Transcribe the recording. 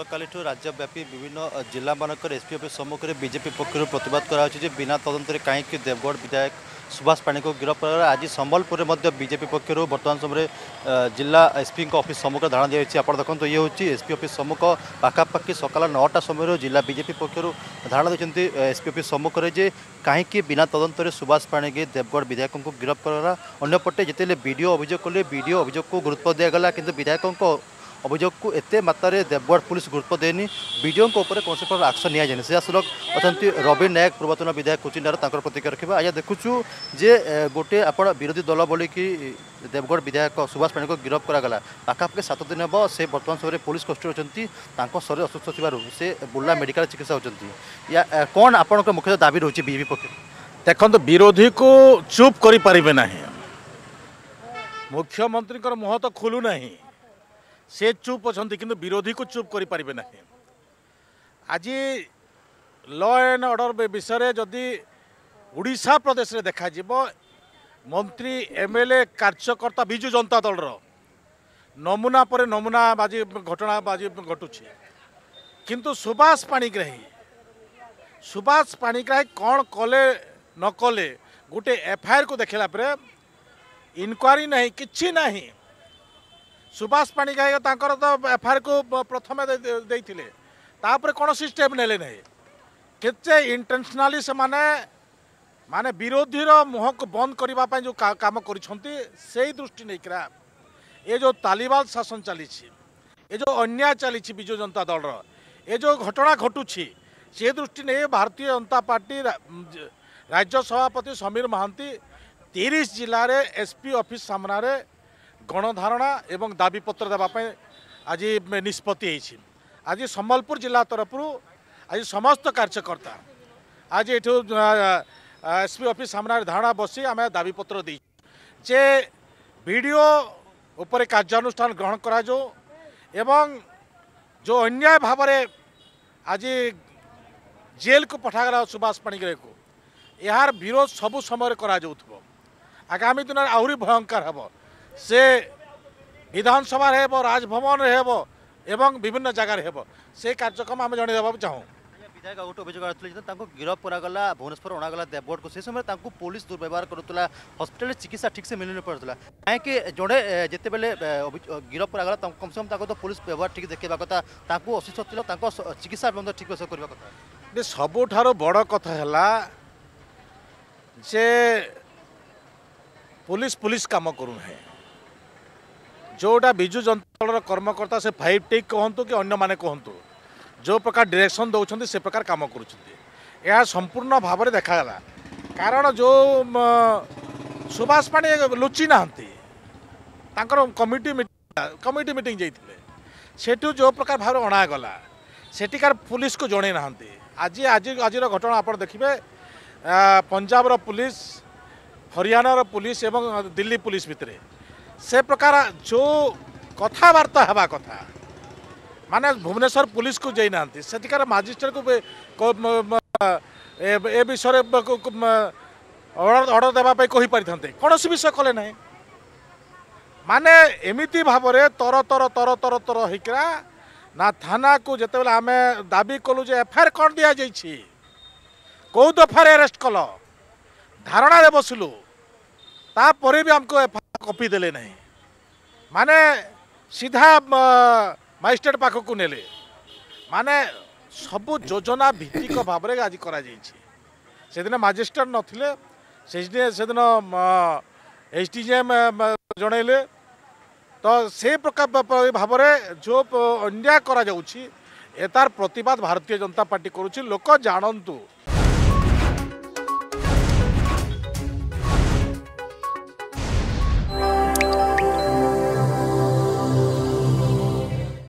গতকালিঠু রাজ্যব্যাপী বিভিন্ন জেলামানকর এসপি অফিস সম্মুখে বিজেপি পক্ষ প্রতবাদ করা হয়েছে যে বিনা তদন্তরে কাহিঁকি দেবগড় বিধায়ক সুভাষ পাণীকে গিরফ করা আজ সম্বলপুরে মধ্যে বিজেপি পক্ষ বর্তমান সময় জেলা এসপি অফিস সম্মুখ ধারণা দিয়েছে আপনার দেখুন ইয়ে হচ্ছে এসপি অফিস সম্মুখ পাখাপাখি সকাল নটা সময় জেলা বিজেপি পক্ষ ধারণা দিয়েছেন এসপি অফিস সম্মুখে যে কাহিঁকি বিনা তদন্তরে সুভাষ পাণীকে দেবগড় বিধায়ক গিরফ করা অন্যপটে যেতে বিডিও অভিযোগ কলে বিডিও অভিযোগকে গুরুত্ব দিয়েগলা কিন্তু বিধায়ক ଅଭିଯୋଗକୁ ଏତେ ମାତ୍ରାରେ ଦେବଗଡ଼ ପୁଲିସ୍ ଗୁରୁତ୍ୱ ଦେଇନି ବିଡ଼ିଓଙ୍କ ଉପରେ କୌଣସି ପ୍ରକାର ଆକ୍ସନ୍ ନିଆଯାଇନି ସିଧାସଳଖ ଅଛନ୍ତି ରବୀନ ନାୟକ ପୂର୍ବତନ ବିଧାୟକ କୁଚିଣ୍ଡାର ତାଙ୍କର ପ୍ରତିକ୍ରିୟା ରଖିବା ଆଜ୍ଞା ଦେଖୁଛୁ ଯେ ଗୋଟିଏ ଆପଣ ବିରୋଧୀ ଦଳ ବୋଲିକି ଦେବଗଡ଼ ବିଧାୟକ ସୁଭାଷ ପାଣିଙ୍କୁ ଗିରଫ କରାଗଲା ପାଖାପାଖି ସାତ ଦିନ ହେବ ସେ ବର୍ତ୍ତମାନ ସମୟରେ ପୋଲିସ କଷ୍ଟରେ ଅଛନ୍ତି ତାଙ୍କ ଶରୀର ଅସୁସ୍ଥ ଥିବାରୁ ସେ ବୁର୍ଲା ମେଡ଼ିକାଲ ଚିକିତ୍ସା ହେଉଛନ୍ତି କ'ଣ ଆପଣଙ୍କ ମୁଖ୍ୟତଃ ଦାବି ରହୁଛି ବିଜେପି ପକ୍ଷରୁ ଦେଖନ୍ତୁ ବିରୋଧୀକୁ ଚୁପ୍ କରିପାରିବେ ନାହିଁ ମୁଖ୍ୟମନ୍ତ୍ରୀଙ୍କର ମୁହଁ ତ ଖୋଲୁ ନାହିଁ সে চুপ অনেক কিন্তু বিরোধীকে চুপ করে পারে না আজ ল এন্ড অর্ডর বিষয়ে যদি ওড়শা প্রদেশে দেখাযিব মন্ত্রী এমএলএ কার্যকর্তা বিজু জনতা দলর নমুনা পরে নমুনা আজ ঘটনা আজ ঘটুছে কিন্তু সুভাষ পাণিগ্রাহী সুভাষ পাণিগ্রাহী কণ কলে নকলে গোটে এফআইআর কু দেখলা পরে ইনকোয়ারি না কিছু না সুভাষ পাণিগ্রাহী তাঁর তো এফআইআর কু প্রথমে দিয়ে তাপরে কোণ সিস্টেম নেলে নাই কেচে ইন্টেনশনালি সে মানে বিরোধীর মুহক বন্ধ করা যে কাম করছেন সেই দৃষ্টি নেই এ যে তালিবাদ শাসন চালছে এ যে অন্যায় চালছে বিজু জনতা দলর এ যে ঘটনা ঘটুছি সে দৃষ্টি নিয়ে ভারতীয় জনতা পার্টি রাজ্য সভাপতি সমীর মহান্তি তিরিশ জেলার এসপি অফিস সামনায় গণধারণা এবং দাবিপত্র দেওয়া আজ নিষ্পতি হয়েছে আজ সম্বলপুর জেলা তরফর আজ সমস্ত কার্যকর্তা আজ এটু এসপি অফিস সামনে ধারণা বসি আমি দাবিপত্র দিই যে ভিডিও উপরে কার্যানুষ্ঠান গ্রহণ করা এবং যে অন্যায় ভাবে আজ জেল কু পঠা গেল সুভাষ পাণিগ্রাহী এর বিরোধ সবু সময় করা যাব আগামী দিন আহরি ভয়ঙ্কর হব সে বিধানসভার হব রাজভবনের হব এবং বিভিন্ন জায়গার হব সেই কার্যক্রম আমি জনাই দেওয়া চাহু আচ্ছা, বিধায়ক গোটে অভিযোগ আসলে তাঁর গিরফ করাগলা ভুবনেশ্বর অণাগলা দেবগড় সেই সময় তাঁর পুলিশ দুর্ব্যবহার করুলা হসপিটালে চিকিৎসা ঠিকসে মিলি নপারুলা কাইকি জনে যেতবে গিরফ করাগলা কমসে কম তাঁর তো পুলিশ ব্যবহার ঠিক দেখাইবা কথা তাঁর অসুস্থ ছিল তাঁর চিকিৎসা বন্ধ ঠিক ভাষা করা কথা সবুঠার বড় কথা হল যে পুলিশ পুলিশ কাম করু না ଯେଉଁଟା ବିଜୁ ଜନତା ଦଳର କର୍ମକର୍ତ୍ତା ସେ ଫାଇଭ୍ ଟି କୁହନ୍ତୁ କି ଅନ୍ୟମାନେ କୁହନ୍ତୁ ଯେଉଁ ପ୍ରକାର ଡିରେକ୍ସନ୍ ଦେଉଛନ୍ତି ସେ ପ୍ରକାର କାମ କରୁଛନ୍ତି ଏହା ସମ୍ପୂର୍ଣ୍ଣ ଭାବରେ ଦେଖାଗଲା କାରଣ ଯେଉଁ ସୁବାସ ପାଣି ଲୁଚି ନାହାନ୍ତି ତାଙ୍କର କମିଟି ମିଟିଂ କମିଟି ମିଟିଂ ଯାଇଥିଲେ ସେଠୁ ଯେଉଁ ପ୍ରକାର ଭାବରେ ଅଣାଗଲା ସେଠିକାର ପୁଲିସକୁ ଜଣାଇ ନାହାନ୍ତି ଆଜି ଆଜି ଆଜିର ଘଟଣା ଆପଣ ଦେଖିବେ ପଞ୍ଜାବର ପୁଲିସ ହରିୟାଣାର ପୁଲିସ ଏବଂ ଦିଲ୍ଲୀ ପୁଲିସ ଭିତରେ ସେ ପ୍ରକାର ଯେଉଁ କଥାବାର୍ତ୍ତା ହେବା କଥା ମାନେ ଭୁବନେଶ୍ୱର ପୁଲିସକୁ ଯାଇନାହାନ୍ତି ସେଠିକାର ମାଜିଷ୍ଟ୍ରେଟକୁ ଏ ବିଷୟରେ ଅର୍ଡ଼ର ଦେବା ପାଇଁ କହିପାରିଥାନ୍ତେ କୌଣସି ବିଷୟ କଲେ ନାହିଁ ମାନେ ଏମିତି ଭାବରେ ତର ତର ତର ତର ତର ହେଇକିନା ନା ଥାନାକୁ ଯେତେବେଳେ ଆମେ ଦାବି କଲୁ ଯେ ଏଫଆଇଆର୍ କ'ଣ ଦିଆଯାଇଛି କେଉଁ ଦଫାରେ ଆରେଷ୍ଟ କଲ ଧାରଣାରେ ବସିଲୁ ତାପରେ ବି ଆମକୁ ଏଫଆଇଆର୍ କପି ଦେଲେ ନାହିଁ ମାନେ ସିଧା ମାଜିଷ୍ଟ୍ରେଟ୍ ପାଖକୁ ନେଲେ ମାନେ ସବୁ ଯୋଜନା ଭିତ୍ତିକ ଭାବରେ ଆଜି କରାଯାଇଛି ସେଦିନ ମାଜିଷ୍ଟ୍ରେଟ୍ ନଥିଲେ ସେଦିନ ସେଦିନ ଏଚ୍ ଡି ଜି ଏମ୍ ଜଣାଇଲେ ତ ସେ ପ୍ରକାର ଭାବରେ ଯେଉଁ ଅନ୍ୟାୟ କରାଯାଉଛି ଏ ତାର ପ୍ରତିବାଦ ଭାରତୀୟ ଜନତା ପାର୍ଟି କରୁଛି ଲୋକ ଜାଣନ୍ତୁ